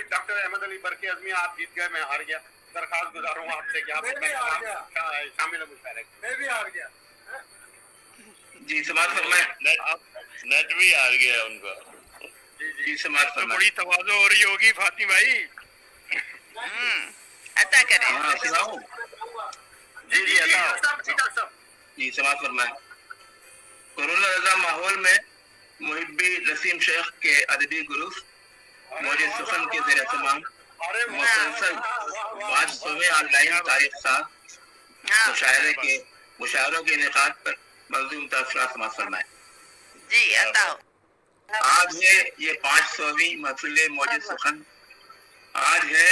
Doctor Ahmad Ali बरके Azmi आप जीत गए मैं हार गया। दरखास्त गुजारूँगा आपसे कि आप मैं भी हार गया। शा- शामिल है मैं भी हार गया। जी समाज फरमाए। नेट नेट भी हार गया उनका। जी समाज तो फरमाए। बड़ी तवाजो हो रही होगी फातिम भाई। हम्म, अता करें। हाँ सुनाओ। जी जी अल्लाह जी समाज फरमाए। कोरोना रजा माहौल में मुहिबी रसीम शेख के अदबी ग्रुप मौजे सुखन के जेर तमाम मुसलसल पाँच सौवें ऑनलाइन तारीख साथ हाँ। मुशायरे के मुशायरों के इनका पर मंजूम तफरा समाज फरमाए। जी अता आज है ये पाँच सौवीं महफिल मौजे सुखन आज है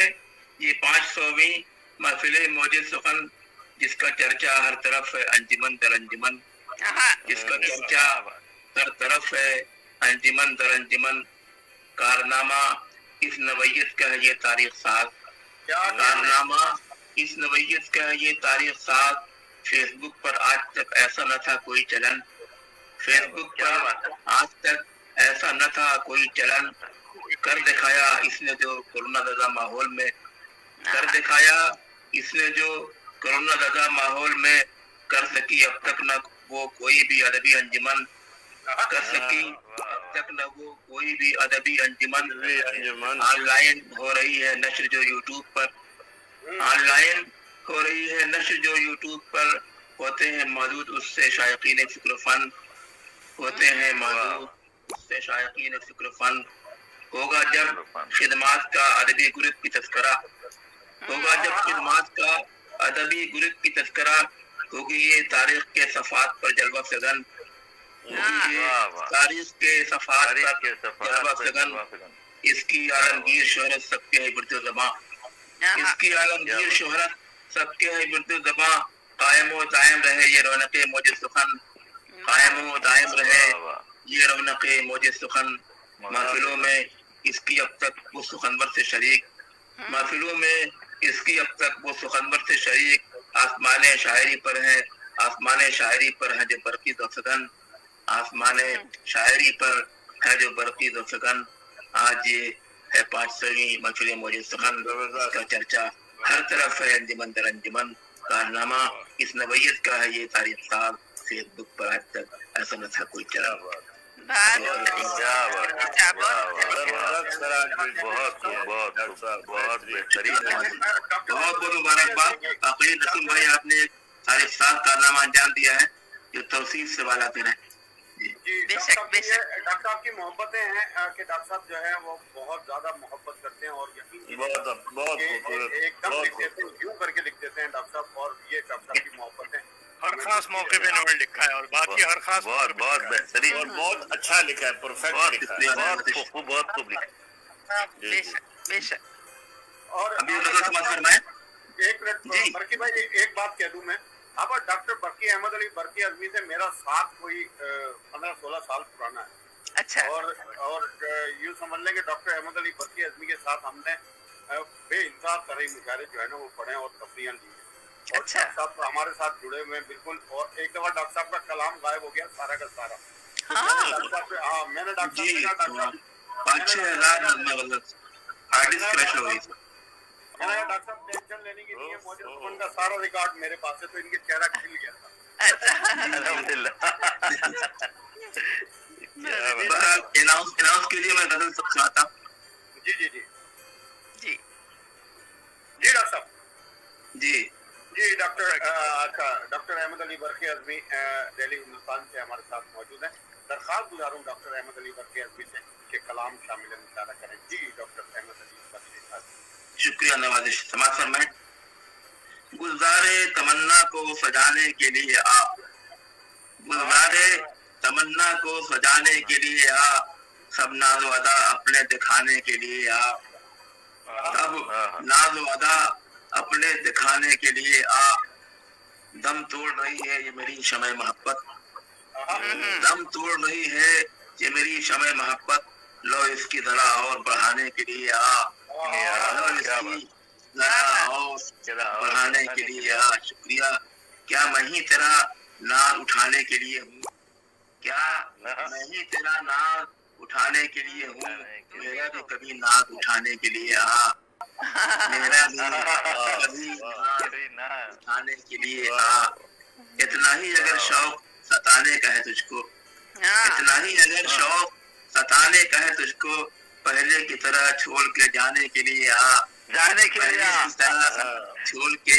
ये पाँच सौवीं महफिल मौजे सुखन जिसका चर्चा हर तरफ़ है अंजुमन दर अंजुमन। हाँ। जिसका चर्चा हर तरफ़ है अंजुमन दर अंजुमन। कारनामा इस नवैयत का है ये तारीख क्या कारनामा इस नवैयत का है ये तारीख साज फेसबुक पर आज तक ऐसा न था कोई चलन। फेसबुक पर आज तक ऐसा न था कोई चलन। कर दिखाया इसने जो कोरोना दजा माहौल में। कर दिखाया इसने जो कोरोना दजा माहौल में कर सकी अब तक न वो कोई भी अदबी अंजुमन। कर सकी तक न वो कोई भी अदबी अंजुमन ऑनलाइन हो रही है नशर जो यूट्यूब पर। ऑनलाइन हो रही है नशर जो यूट्यूब पर। होते हैं मौजूद उससे शायकीन फ़िक्र फन। होते हैं मौजूद उससे शायकीन फ़िक्र फन। होगा जब खिदमात का अदबी ग्रुप की तस्करा। होगा जब खिदमात का अदबी ग्रुप की तस्करा। होगी ये तारीख के सफात पर जलवा वाह। तारीख के सफात। इसकी आलमगीर शोहरत सबके है बिरत जबा। हाँ इसकी आलमगीर शोहरत सबके है बिरत जबा। कायम व दायम रहे ये रौनक मौज सुखन। कायम व दायम रहे। ये रौनक मौज सुखन। महफिलों में इसकी अब तक वो सुखनवर से शरीक। महफिलों में इसकी अब तक वो सुखनवर से शरीक। आसमान शायरी पर है आसमान शायरी पर है जो बरकी दफगन आसमान शायरी पर है जो बरकी दफगन आज ये है पाँच सौवीं महफिल मौजूद सुखन इसका चर्चा हर तरफ़ है अंजुमन दर अंजुमन। कारनामा इस नवैयत का है ये तारीख साल फेसबुक पर आज तक ऐसा न था कोई चला है, अच्छा, क्या बहुत। बहुत बहुत बहुत बेहतरीन बहुत बहुत मुबारकबाद। आखिरी नसीम भाई आपने साढ़े सात कारनामा अंजाम दिया है जो तवसीफ से वाला रहे डॉक्टर साहब की डॉक्टर साहब की मोहब्बतें हैं कि डॉक्टर साहब जो है वो बहुत ज़्यादा मोहब्बत करते हैं और यकीन एकदम लिख देते हैं यूँ करके लिख देते हैं डॉक्टर साहब और ये डॉक्टर साहब की मोहब्बतें हर खास मौके पे नोवेल लिखा है और बाकी हर खास बहुत बहुत लिखा है। बेहतरीन और बहुत अच्छा लिखा है परफेक्ट बहुत लिखा है। बहुत खूब खूब बहुत खूब लिखा। बेशक बेशक और अभी रजा समाज फरमाए एक मिनट। बरकी भाई एक बात कह दूँ मैं। अब डॉक्टर बरकी अहमद अली बरकी अजमी से मेरा साथ कोई पंद्रह सोलह साल पुराना है। अच्छा। और और यूँ समझ लें कि डॉक्टर अहमद अली बरकी अजमी के साथ हमने अ, बेइंतहा तरह मुशारे जो है ना वो पढ़े और तफरियाँ ली हैं। और अच्छा। डॉक्टर साहब तो हमारे साथ जुड़े हुए हैं बिल्कुल। और एक दफ़ा डॉक्टर साहब का कलाम गायब हो गया सारा का सारा। हाँ। डॉक्टर साहब हाँ मैंने डॉक्टर साहब से कहा डॉक्टर साहब पाँच छह हज़ार हार्ड डिस्क क्रैश हो गई थी मैंने कहा डॉक्टर साहब टेंशन लेने की नहीं है मुझे सुमन का सारा रिकॉर्ड मेरे पास है तो इनके चेहरा खिल गया था। अच्छा। अल्हम्दुलिल्लाह बहरहाल अनाउंस अनाउंस कीजिए मैं गज़ल सब हूँ। जी जी जी। जी। जी डॉक्टर साहब। जी। जी डॉक्टर अच्छा डॉक्टर अहमद अली बरके अजमी दिल्ली हिंदुस्तान से हमारे साथ मौजूद हैं। दरखास्त गुजारूं डॉक्टर अहमद अली बरके अजमी से कि कलाम शामिल मुशारा करें। जी डॉक्टर अहमद अली। शुक्रिया नवाजिश समाज फरमाए गुलजारे तमन्ना को सजाने के लिए आ। गुलजारे तमन्ना को सजाने के लिए आ। सब नाज अदा अपने दिखाने के लिए आ। सब नाजो अदा अपने दिखाने के लिए आ। दम तोड़ रही है ये मेरी शमय मोहब्बत। दम तोड़ रही है ये मेरी शमय मोहब्बत। लो इसकी जरा और बढ़ाने के लिए आ। लो इसकी जरा और बढ़ाने के लिए शुक्रिया क्या मैं ही। तेरा नार उठाने के लिए हूँ क्या मैं ही तेरा नार उठाने के लिए हूँ मेरा भी कभी नाक उठाने के लिए आ मेरा भी कभी उठाने के लिए आ इतना ही अगर शौक सताने का है तुझको इतना ही अगर शौक, सताने का है तुझको। पहले की तरह छोड़ के जाने के लिए आ। जाने के लिए तरह छोड़ के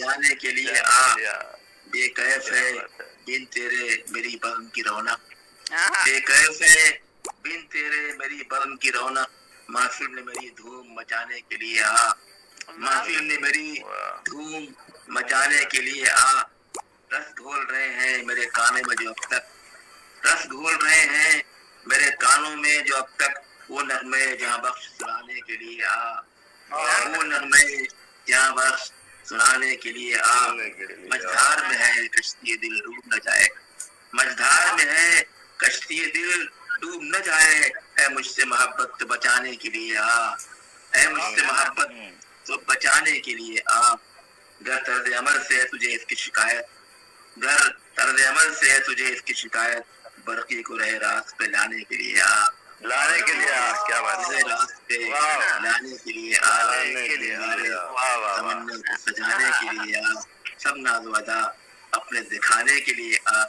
जाने के लिए आ। बेकैफ है बिन तेरे मेरी बगम की रौनक। हाँ। बेकैफ है बिन तेरे मेरी बगम की रौनक। महफिल ने मेरी धूम मचाने के लिए आ। महफिल ने मेरी धूम मचाने के लिए आ। रस घोल रहे हैं मेरे कानों में जो अब तक। रस घोल रहे हैं मेरे कानों में जो अब तक। वो नगमे जहाँ बख्श सुनाने के लिए आ। वो नगमे जहाँ बख्श सुनाने के लिए आ। मझधार में है कश्ती दिल डूब न जाए। मझधार में है कश्ती दिल डूब न जाए। है मुझसे मोहब्बत तो बचाने के लिए आ। है मुझसे मोहब्बत तो बचाने के लिए आ। घर तर्ज अमर से है तुझे इसकी शिकायत। घर तर्ज अमर से है तुझे इसकी शिकायत। बरकी को रहे रात पे लाने के लिए आ लाने के लिए आ, क्या बात रहे है रात पे वाह। लाने के लिए आ लाने के लिए आ, मेरे वाह, वाह, वाह। तमन्ना को सजाने के लिए आ सब नाज वादा दिखाने के लिए आप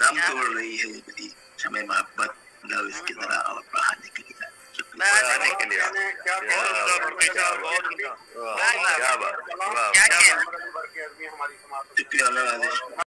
दम तोड़ रही है मेरी शमे मोहब्बत लव इसकी तरह और बढ़ाने के लिए। के। क्या बात है, हमारी समाज शुक्रिया